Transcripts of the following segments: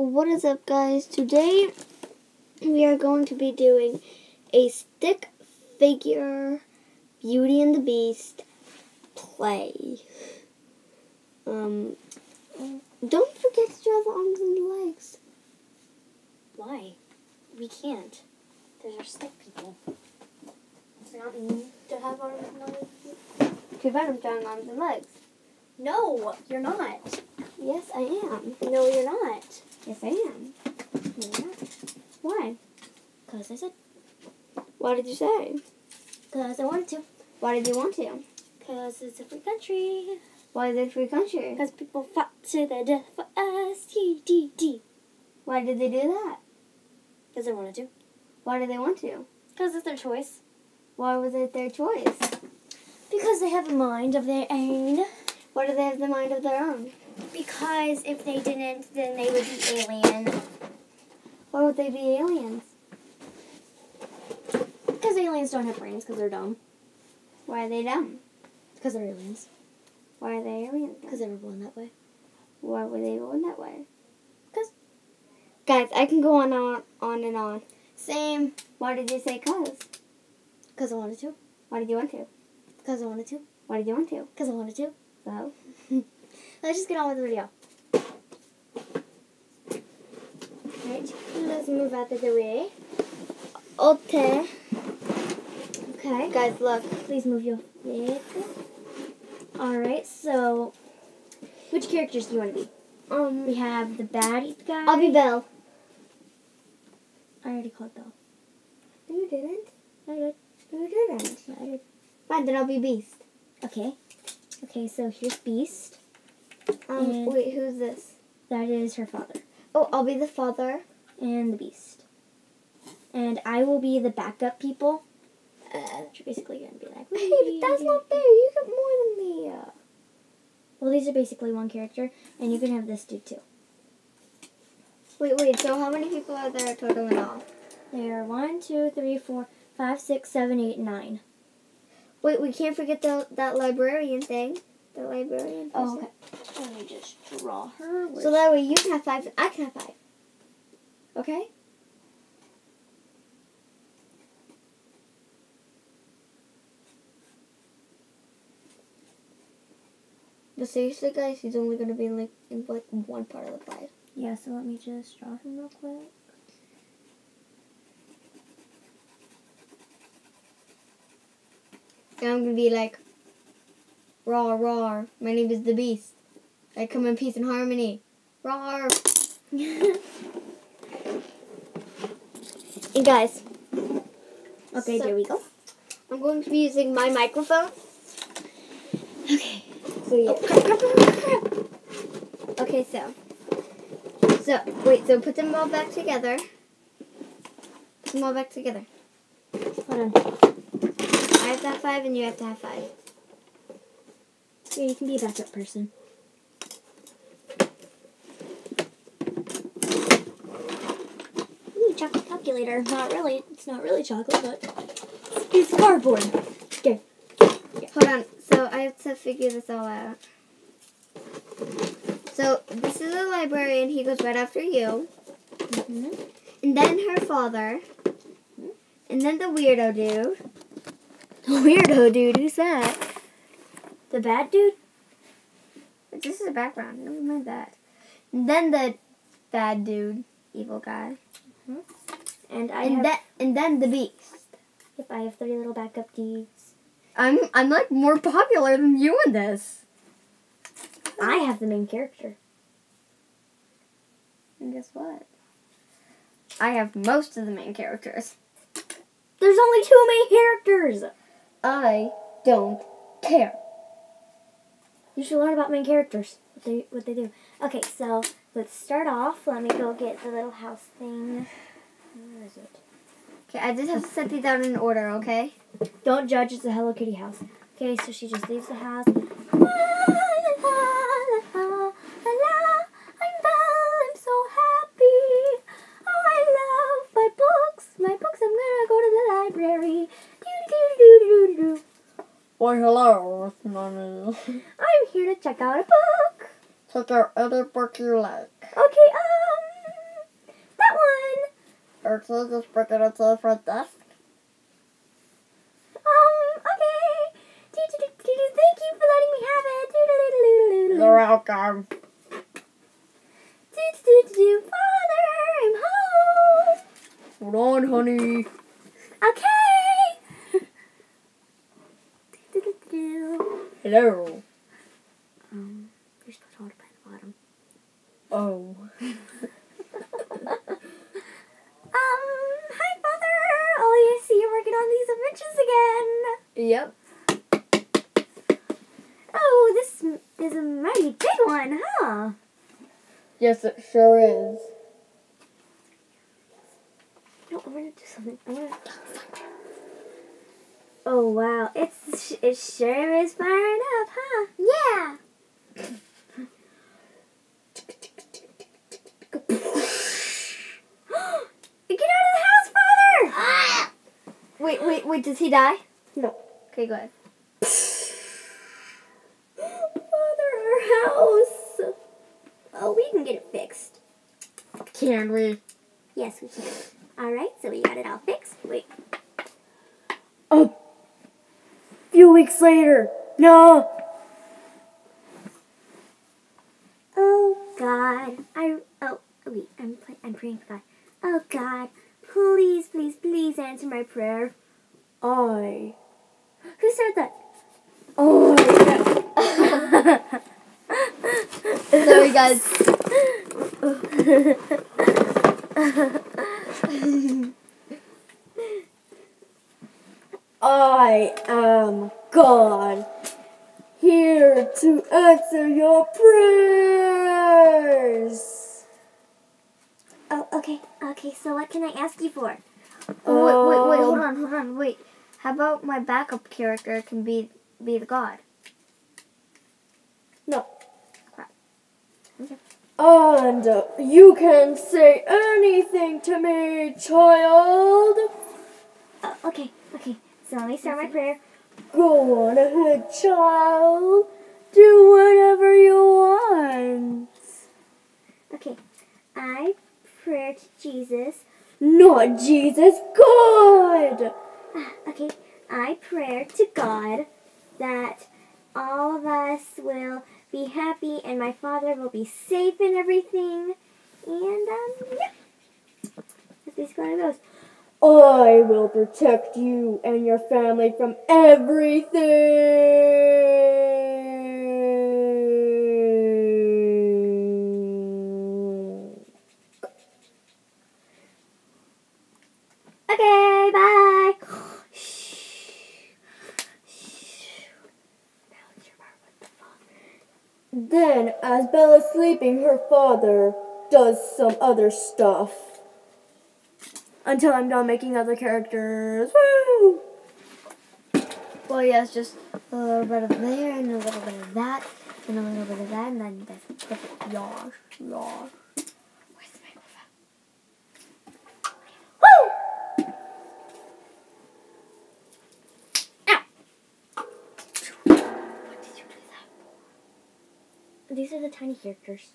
What is up, guys? Today we are going to be doing a stick figure Beauty and the Beast play. Um, don't forget to draw the arms and the legs. Why? We can't. Those are stick people. It's not mean to have arms and legs. Too bad I'm drawing arms and legs. No, you're not. Yes, I am. No, you're not. Yes, I am. Not. Why? Because I said. Why did you say? Because I wanted to. Why did you want to? Because it's a free country. Why is it a free country? Because people fought to the death for us. T-D-D. Why did they do that? Because I wanted to. Why did they want to? Because it's their choice. Why was it their choice? Because they have a mind of their own. Why do they have the mind of their own? Because if they didn't, then they would be alien. Why would they be aliens? Because aliens don't have brains because they're dumb. Why are they dumb? Because they're aliens. Why are they aliens? Because they were born that way. Why were they going that way? 'Cause. Guys, I can go on on, on and on. Same. Why did you say cuz? Because I wanted to. Why did you want to? Because I wanted to. Why did you want to? Because I wanted to. So? Let's just get on with the video. Alright, Let's move out of the way. Okay. Okay. Guys, look. Please move your feet. Alright, so which characters do you want to be? Um, We have the baddie guy. I'll be Belle. I already called Belle. No, you didn't. I did. No, you didn't. I did. Fine, then I'll be Beast. Okay. Okay, so here's Beast. Um, And- wait, who's this? That is her father. Oh, I'll be the father. And the Beast. And I will be the backup people. Uh, which are basically going to be like. Hey, but that's not fair. You get more than me. Uh, Well, these are basically one character, and you can have this dude too. Wait, wait. So how many people are there total in all? There are one, two, three, four, five, six, seven, eight, nine. Wait, we can't forget the that librarian thing. The librarian. Oh, okay. Let me just draw her. So that way you can have five and I can have five. Okay? But seriously, guys, he's only gonna be like in like one part of the five. yeah, so let me just draw him real quick. And I'm gonna be like, raw, raw. My name is the Beast. I come in peace and harmony. Raw. And guys, Okay, So- there we go. I'm going to be using my microphone. Okay. So yeah. Oh, okay, so. So wait, so put them all back together. Put them all back together. Hold on. I have to have five and you have to have five. Here, you can be a backup person. Ooh, chocolate calculator. Not really. It's not really chocolate, but it's cardboard. Okay. Hold on. So I have to figure this all out. So this is a librarian. He goes right after you, hmm and then her father, and then the weirdo dude. Weirdo dude. Who's that? The bad dude? This is the background. Never mind that. And then the bad dude, evil guy, mm-hmm. And I and have. then and then the beast. Yep, I have three little backup dudes. I'm I'm like more popular than you in this. I have the main character. And guess what? I have most of the main characters. There's only two main characters. I don't care. You should learn about main characters. What they what they do. Okay, so let's start off. Let me go get the little house thing. Where is it? Okay, I just have to set these out in order, okay? Don't judge. It's a Hello Kitty house. Okay, so she just leaves the house. La, Why hello, mommy. I'm here to check out a book. Check out other book you like. Okay, um, that one. Ursula, just bring it up to the front desk. Um, okay. Doo-doo-doo-doo-doo. Thank you for letting me have it. You're welcome. Doo-doo-doo-doo. Father, I'm home. Hold on, honey. Okay. Hello. Um, you're supposed to hold it by the bottom. Oh. Um, hi, Father. Oh, you see you're working on these inventions again. Yep. Oh, this is a mighty big one, huh? Yes, it sure is. No, I'm gonna do something. I'm gonna. Oh wow, it's it sure is firing up, huh? Yeah. Get out of the house, Father! Wait, wait, wait. Does he die? No. Okay, go ahead. Father, our house. Oh, we can get it fixed. Can we? Yes, we can. All right, so we got it all fixed. Wait. A few weeks later. No. Oh God, I oh wait, I'm I'm praying for God. Oh God, please, please, please answer my prayer. I. Who said that? Oh. Sorry, guys. I am God, here to answer your prayers. oh, okay, okay. So what can I ask you for? Oh, wait, wait, wait, hold Um, on, hold on, wait. How about my backup character can be be the god? No. And uh, you can say anything to me, child. Oh, okay, okay. So let me start my prayer. Go on ahead, child. Do whatever you want. Okay, I pray to Jesus. Not Jesus, God. Ah, Okay, I pray to God that all of us will be happy and my father will be safe and everything. And um, yeah, that's basically how it goes. I will protect you and your family from everything. Okay, bye. Now it's your part with the father. Then, as Bella's sleeping, her father does some other stuff. Until I'm done making other characters. Woo! Well, yeah, it's just a little bit of there and a little bit of that and a little bit of that and then that's perfect. Yosh, yosh. Where's the microphone? Woo! Ow! What did you do that for? These are the tiny characters.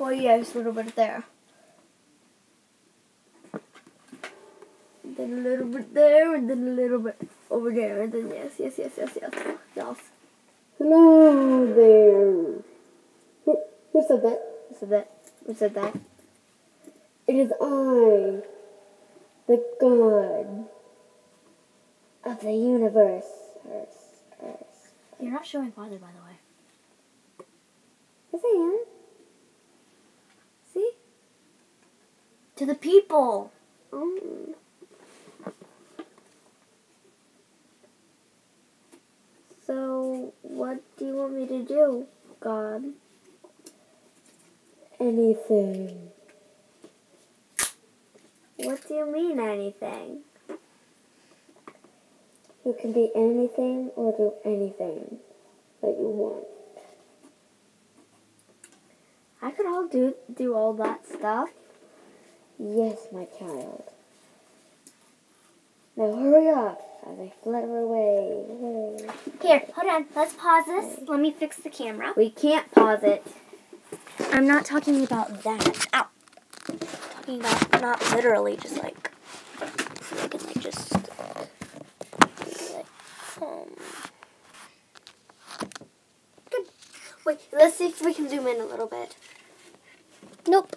Well, yeah, just a little bit of there. Then a little bit there, and then a little bit over there, and then yes, yes, yes, yes, yes, yes. Hello there. Who, who said that? Who said that? Who said that? It is I, the God of the universe. Earth, earth. You're not showing father, by the way. Yes, I am. See? To the people. Mm. So, what do you want me to do, God? Anything. What do you mean anything? You can be anything or do anything that you want. I could all do do all that stuff. Yes, my child. Now hurry up as I flutter away. Here, hold on. Let's pause this. Let me fix the camera. We can't pause it. I'm not talking about that. Ow. I'm talking about not literally, just like I can like just like, um. Good. Wait, let's see if we can zoom in a little bit. Nope.